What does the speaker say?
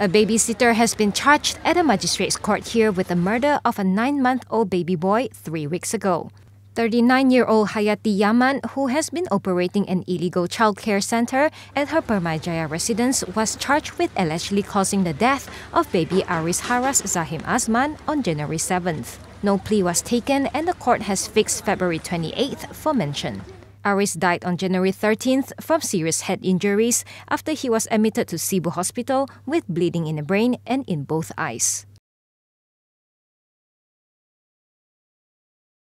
A babysitter has been charged at a magistrate's court here with the murder of a nine month old baby boy three weeks ago. 39 year old Hayati Yaman, who has been operating an illegal childcare center at her Permajaya residence, was charged with allegedly causing the death of baby Aariz Harraz Zahim Azman on January 7th. No plea was taken, and the court has fixed February 28th for mention. Aariz died on January 13th from serious head injuries after he was admitted to Sibu Hospital with bleeding in the brain and in both eyes.